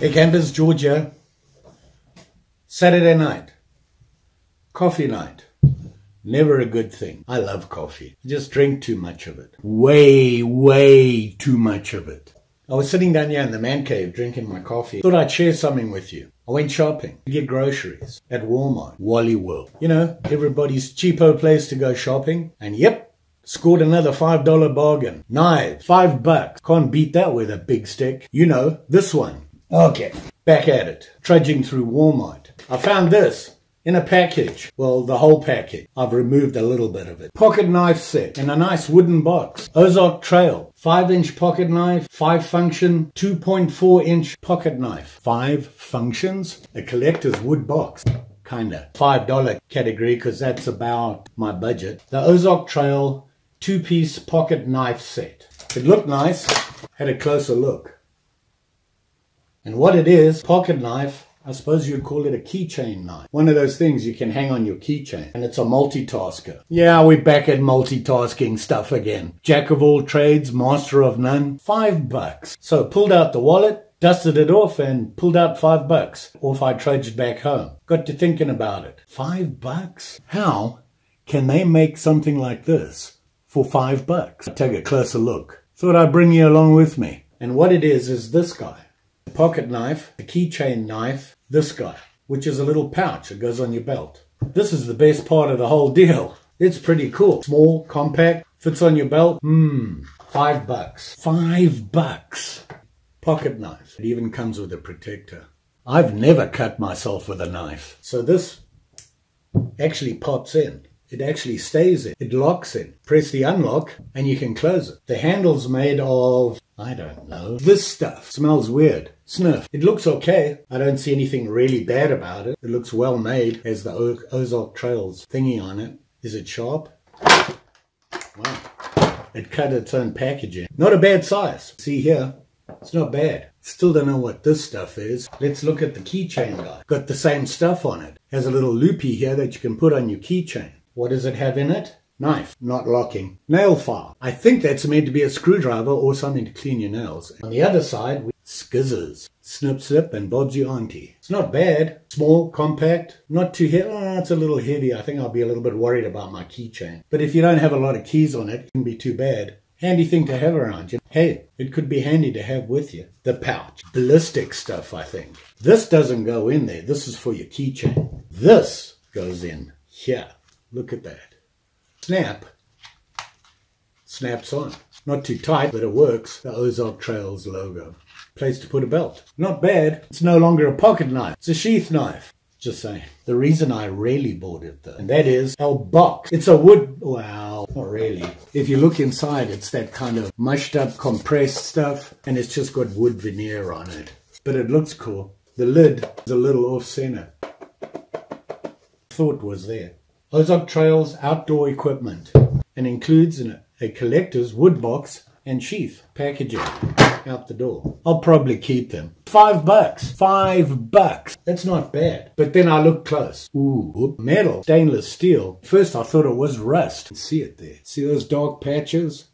Hey campers, Georgia. Saturday night. Coffee night. Never a good thing. I love coffee. Just drink too much of it. Way, way too much of it. I was sitting down here in the man cave drinking my coffee. Thought I'd share something with you. I went shopping to get groceries at Walmart, Wally World. You know, everybody's cheapo place to go shopping. And yep, scored another $5 bargain. Knives, five bucks. Can't beat that with a big stick. You know, this one. Okay, back at it, trudging through Walmart. I found this in a package. Well, the whole package. I've removed a little bit of it. Pocket knife set in a nice wooden box. Ozark Trail. 5 inch pocket knife, 5 function, 2.4 inch pocket knife. 5 functions? A collector's wood box. Kinda. $5 category because that's about my budget. The Ozark Trail 2 piece pocket knife set. It looked nice. Had a closer look. And what it is, pocket knife, I suppose you'd call it a keychain knife. One of those things you can hang on your keychain. And it's a multitasker. Yeah, we're back at multitasking stuff again. Jack of all trades, master of none. Five bucks. So pulled out the wallet, dusted it off and pulled out five bucks. Off I trudged back home. Got to thinking about it. Five bucks? How can they make something like this for five bucks? I Take a closer look. Thought I'd bring you along with me. And what it is, is this guy pocket knife, a keychain knife, this guy, which is a little pouch that goes on your belt. This is the best part of the whole deal. It's pretty cool. Small, compact, fits on your belt. Hmm, five bucks. Five bucks. Pocket knife. It even comes with a protector. I've never cut myself with a knife. So this actually pops in. It actually stays in. It locks in. Press the unlock and you can close it. The handle's made of, I don't know, this stuff. Smells weird. Sniff. It looks okay. I don't see anything really bad about it. It looks well made. Has the Ozark Trails thingy on it. Is it sharp? Wow. It cut its own packaging. Not a bad size. See here. It's not bad. Still don't know what this stuff is. Let's look at the keychain guy. Got the same stuff on it. Has a little loopy here that you can put on your keychain. What does it have in it? Knife, not locking. Nail file. I think that's meant to be a screwdriver or something to clean your nails. On the other side, scissors, Snip, snip, and Bob's your auntie. It's not bad. Small, compact, not too heavy. Oh, it's a little heavy. I think I'll be a little bit worried about my keychain. But if you don't have a lot of keys on it, it can be too bad. Handy thing to have around you. Hey, it could be handy to have with you. The pouch. Ballistic stuff, I think. This doesn't go in there. This is for your keychain. This goes in here. Look at that. Snap. Snaps on. Not too tight, but it works. The Ozark Trails logo. Place to put a belt. Not bad. It's no longer a pocket knife. It's a sheath knife. Just saying. The reason I really bought it though, and that is our box. It's a wood, wow, not really. If you look inside, it's that kind of mushed up compressed stuff and it's just got wood veneer on it. But it looks cool. The lid is a little off center. Thought was there. Ozark Trails outdoor equipment and includes an, a collector's wood box and sheath packaging out the door. I'll probably keep them. Five bucks. Five bucks. That's not bad. But then I looked close. Ooh, metal, stainless steel. First I thought it was rust. See it there. See those dark patches?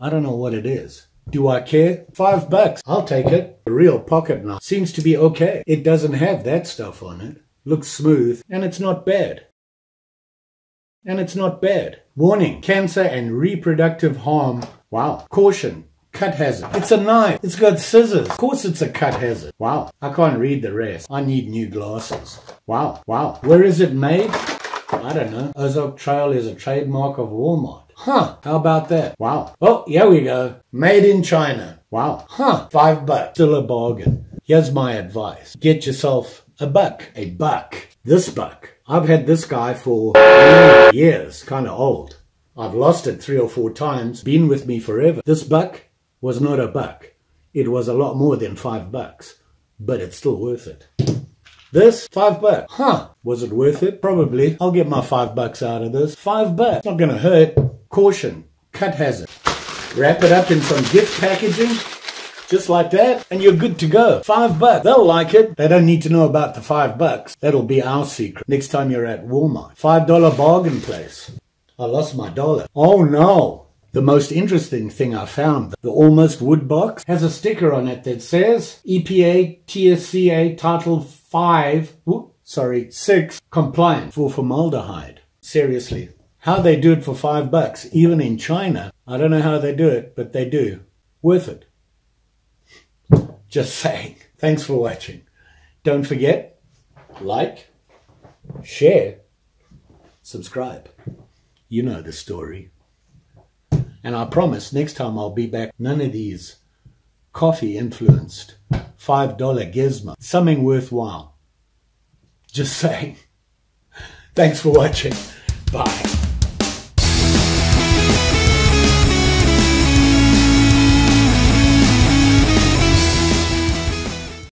I don't know what it is. Do I care? Five bucks. I'll take it. The real pocket knife seems to be okay. It doesn't have that stuff on it looks smooth, and it's not bad. And it's not bad. Warning, cancer and reproductive harm. Wow. Caution, cut hazard. It's a knife. It's got scissors. Of course it's a cut hazard. Wow. I can't read the rest. I need new glasses. Wow. Wow. Where is it made? I don't know. Ozark Trail is a trademark of Walmart. Huh. How about that? Wow. Oh, here we go. Made in China. Wow. Huh. Five bucks. Still a bargain. Here's my advice. Get yourself a buck. A buck. This buck. I've had this guy for years, kind of old. I've lost it three or four times, been with me forever. This buck was not a buck. It was a lot more than five bucks, but it's still worth it. This, five bucks. Huh, was it worth it? Probably. I'll get my five bucks out of this. Five bucks. Not gonna hurt. Caution, cut hazard. Wrap it up in some gift packaging just like that, and you're good to go. Five bucks. They'll like it. They don't need to know about the five bucks. That'll be our secret next time you're at Walmart. Five dollar bargain place. I lost my dollar. Oh no. The most interesting thing I found, the Almost Wood box, has a sticker on it that says EPA TSCA Title 5, whoop, sorry, 6, compliant for formaldehyde. Seriously. How they do it for five bucks, even in China, I don't know how they do it, but they do. Worth it. Just saying. Thanks for watching. Don't forget, like, share, subscribe. You know the story. And I promise next time I'll be back, none of these coffee influenced $5 gizmo. Something worthwhile. Just saying. Thanks for watching. Bye.